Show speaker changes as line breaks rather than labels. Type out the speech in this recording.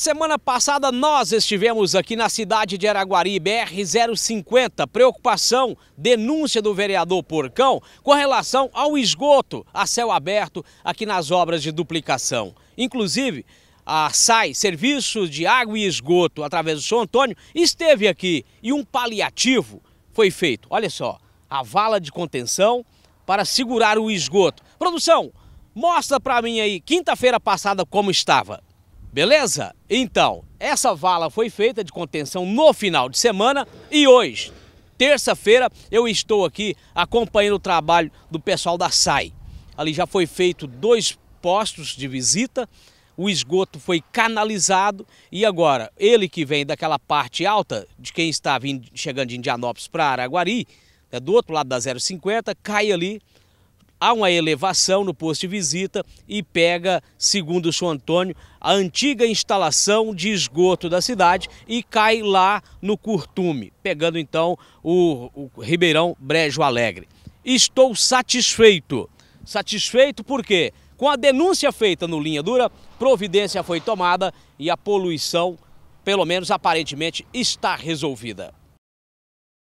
semana passada nós estivemos aqui na cidade de Araguari, BR-050, preocupação, denúncia do vereador Porcão com relação ao esgoto a céu aberto aqui nas obras de duplicação. Inclusive, a SAI, Serviço de Água e Esgoto, através do São Antônio, esteve aqui e um paliativo foi feito. Olha só, a vala de contenção para segurar o esgoto. Produção, mostra para mim aí, quinta-feira passada, como estava. Beleza? Então, essa vala foi feita de contenção no final de semana e hoje, terça-feira, eu estou aqui acompanhando o trabalho do pessoal da SAI. Ali já foi feito dois postos de visita, o esgoto foi canalizado e agora ele que vem daquela parte alta de quem está vindo, chegando de Indianópolis para Araguari, né, do outro lado da 050, cai ali há uma elevação no posto de visita e pega, segundo o senhor Antônio, a antiga instalação de esgoto da cidade e cai lá no Curtume, pegando então o, o Ribeirão Brejo Alegre. Estou satisfeito. Satisfeito porque, com a denúncia feita no Linha Dura, providência foi tomada e a poluição, pelo menos aparentemente, está resolvida.